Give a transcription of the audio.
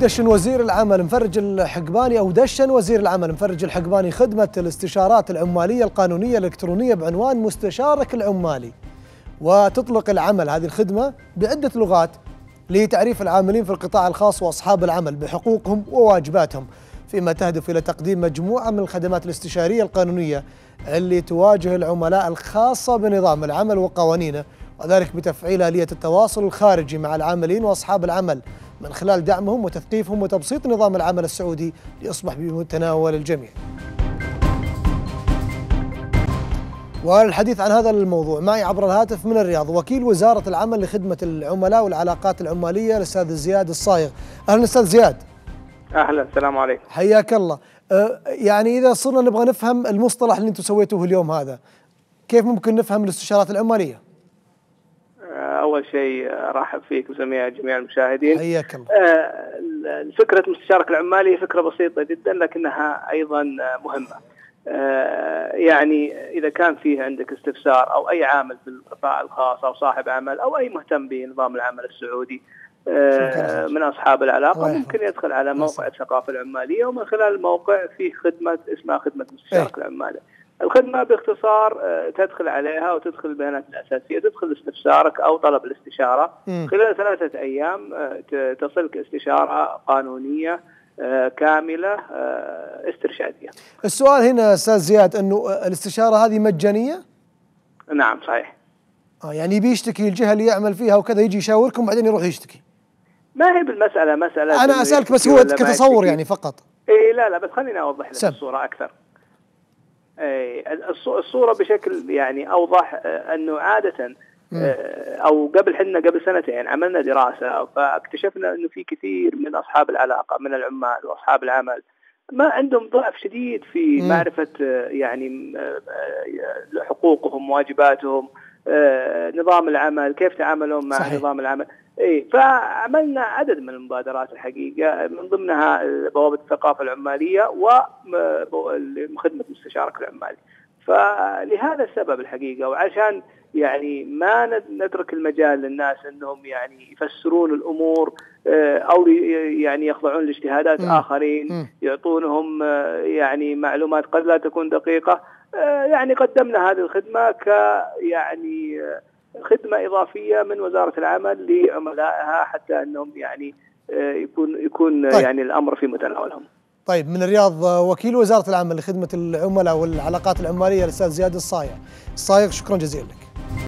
دشن وزير العمل مفرج الحقباني أو دشن وزير العمل مفرج الحقباني خدمة الاستشارات العمالية القانونية الإلكترونية بعنوان مستشارك العمالي. وتطلق العمل هذه الخدمة بعدة لغات لتعريف العاملين في القطاع الخاص وأصحاب العمل بحقوقهم وواجباتهم فيما تهدف إلى تقديم مجموعة من الخدمات الاستشارية القانونية اللي تواجه العملاء الخاصة بنظام العمل وقوانينه وذلك بتفعيل آلية التواصل الخارجي مع العاملين وأصحاب العمل. من خلال دعمهم وتثقيفهم وتبسيط نظام العمل السعودي ليصبح بمتناول الجميع. والحديث عن هذا الموضوع. معي عبر الهاتف من الرياض وكيل وزارة العمل لخدمة العملاء والعلاقات العمالية الأستاذ زياد الصايغ. أهلا أستاذ زياد. أهلا السلام عليكم. حياك الله. أه يعني إذا صرنا نبغى نفهم المصطلح اللي أنتم سويتوه اليوم هذا كيف ممكن نفهم الاستشارات العمالية؟ اول شيء ارحب فيك وجميع جميع المشاهدين. حياك الله. آه فكرة مستشارك العمالي فكرة بسيطة جدا لكنها أيضا مهمة. آه يعني إذا كان فيه عندك استفسار أو أي عامل في القطاع الخاص أو صاحب عمل أو أي مهتم بنظام العمل السعودي آه من أصحاب العلاقة ممكن يدخل على موقع الثقافة العمالية ومن خلال الموقع فيه خدمة اسمها خدمة مستشارك العمالي. الخدمة باختصار تدخل عليها وتدخل البيانات الأساسية تدخل استفسارك أو طلب الاستشارة. م. خلال ثلاثة أيام تصلك استشارة قانونية كاملة استرشادية. السؤال هنا أستاذ زياد أنه الاستشارة هذه مجانية؟ نعم صحيح. آه يعني بيشتكي الجهة اللي يعمل فيها وكذا يجي يشاوركم بعدين يروح يشتكي. ما هي بالمسألة مسألة أنا أسألك بس هو كتصور يعني فقط. إيه لا لا بس خليني أوضح لك الصورة أكثر. الصورة بشكل يعني أوضح أنه عادة أو قبل حنا قبل سنتين عملنا دراسة فاكتشفنا أنه في كثير من أصحاب العلاقة من العمال وأصحاب العمل ما عندهم ضعف شديد في معرفة يعني حقوقهم واجباتهم نظام العمل كيف تعاملون مع صحيح. نظام العمل اي فعملنا عدد من المبادرات الحقيقة من ضمنها بوابة الثقافة العمالية وخدمه مستشارك العمالي فلهذا السبب الحقيقة وعشان يعني ما نترك المجال للناس إنهم يعني يفسرون الأمور أو يعني يخضعون لاجتهادات آخرين يعطونهم يعني معلومات قد لا تكون دقيقة يعني قدمنا هذه الخدمة ك يعني خدمة إضافية من وزارة العمل لعملائها حتى إنهم يعني يكون يكون طيب. يعني الأمر في متناولهم. طيب من الرياض وكيل وزارة العمل لخدمة العملاء والعلاقات العمالية الأستاذ زياد الصايغ. الصايغ شكرا جزيلا لك.